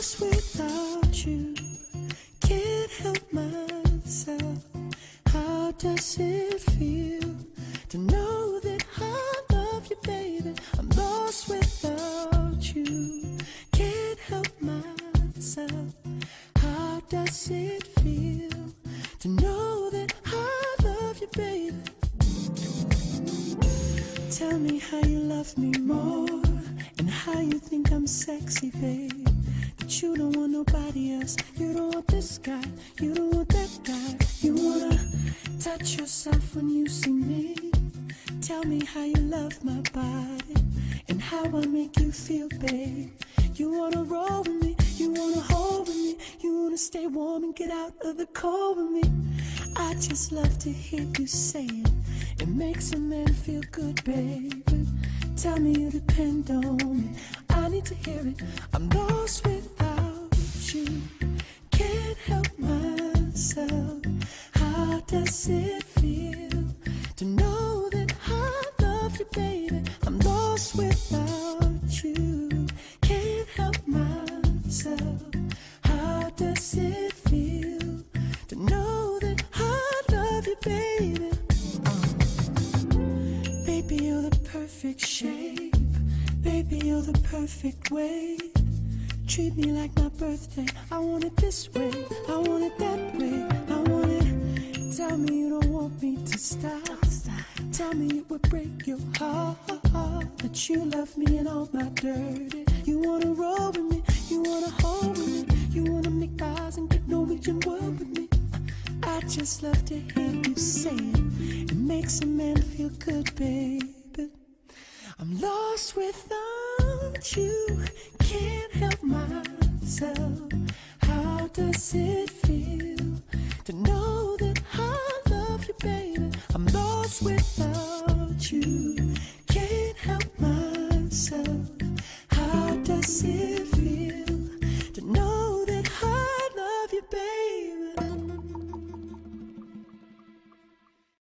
lost without you. Can't help myself. How does it feel to know that I love you, baby? I'm lost without you. Can't help myself. How does it feel to know that I love you, baby? Tell me how you love me more and how you think I'm sexy, babe. That you don't want nobody else. You don't want this guy. You don't want that guy. You wanna touch yourself when you see me. Tell me how you love my body and how I make you feel, babe. You wanna roll with me. You wanna hold with me. You wanna stay warm and get out of the cold with me. I just love to hear you say it. It makes a man feel good, baby. Tell me you depend on me. I need to hear it. I'm lost without does it feel to know that I love you, baby? I'm lost without you. Can't help myself. How does it feel to know that I love you, baby? Baby, you're the perfect shape. Baby, you're the perfect way. Treat me like my birthday. I want it this way. I want it that way. I want it. Tell me you don't want me to stop. Tell me it would break your heart that you love me and all my dirty. You wanna roll with me. You wanna hold with me. You wanna make eyes and get Norwegian word with me. I just love to hear you say it. It makes a man feel good, baby. I'm lost without you. Can't help myself. How does it feel without you.